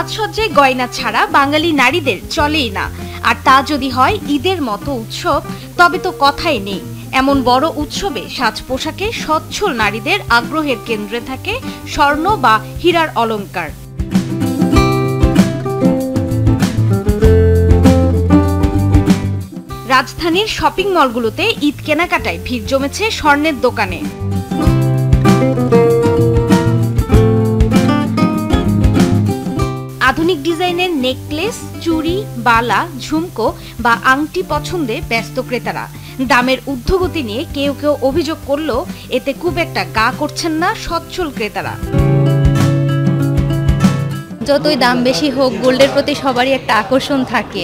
সাজসজ্জায় গয়না ছাড়া বাঙালি নারীদের চলেই না। আর তা যদি হয় ঈদের মতো উৎসব, তবে তো কথাই নেই। এমন বড় উৎসবে সাজ পোশাকে সচ্ছল নারীদের আগ্রহের কেন্দ্রে থাকে স্বর্ণ বা হীরার অলংকার। রাজধানীর শপিং মলগুলোতে ঈদ কেনাকাটায় ভিড় জমেছে স্বর্ণের দোকানে। আধুনিক ডিজাইনের নেকলেস, চুড়ি, বালা, ঝুমকো বা আংটি পছন্দে ব্যস্ত ক্রেতারা। দামের ঊর্ধ্বগতি নিয়ে কেউ কেউ অভিযোগ করলেও এতে খুব একটা গা করছেন না সচ্ছল ক্রেতারা। যতই দাম বেশি হোক গোল্ডের প্রতি সবারই একটা আকর্ষণ থাকে।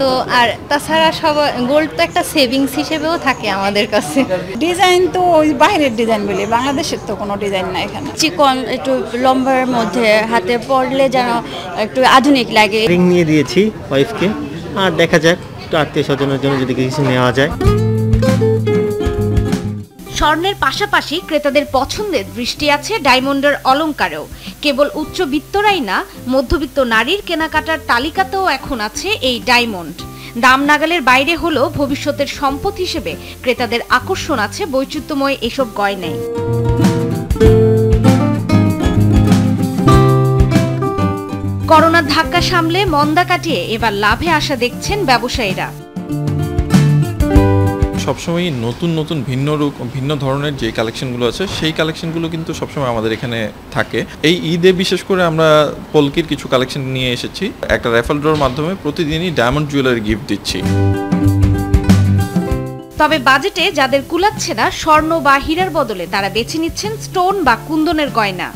তো আর তাছাড়া সবার গোল্ড তো একটা সেভিংস হিসেবেও থাকে আমাদের কাছে। ডিজাইন তো ওই বাইরের ডিজাইন বলি বাংলাদেশের তো কোনো ডিজাইন না এখানে। চিকন একটু লম্বার মধ্যে হাতে পড়লে যেন একটু আধুনিক লাগে। রিং নিয়ে দিয়েছি ওয়াইফকে আর দেখা যাক একটু আত্মীয় স্বজনের জন্য যদি কিছু নেওয়া যায়। স্বর্ণের পাশাপাশি ক্রেতাদের পছন্দের দৃষ্টি আছে ডায়মন্ডের অলংকারেও কেবল উচ্চবিত্তরাই না, মধ্যবিত্ত নারীর কেনাকাটার তালিকাতেও এখন আছে এই ডায়মন্ড। দাম নাগালের বাইরে হলেও ভবিষ্যতের সম্পদ হিসেবে ক্রেতাদের আকর্ষণ আছে বৈচিত্র্যময় এসব গয়নায়। করোনার ধাক্কা সামলে মন্দা কাটিয়ে এবার লাভে আসা দেখছেন ব্যবসায়ীরা। সবসময় নতুন নতুন, ভিন্ন রূপ, ভিন্ন ধরনের যে কালেকশনগুলো আছে, সেই কালেকশনগুলো কিন্তু সবসময় আমাদের এখানে থাকে। এই ঈদে বিশেষ করে আমরা পলকির কিছু কালেকশন নিয়ে এসেছি। একটা রেফাল ড্রোর মাধ্যমে প্রতিদিনই ডায়মন্ড জুয়েলারি গিফট দিচ্ছি। তবে বাজেটে যাদের কুলাচ্ছে না, স্বর্ণ বা হীরার বদলে তারা বেছে নিচ্ছেন স্টোন বা কুন্দনের গয়না।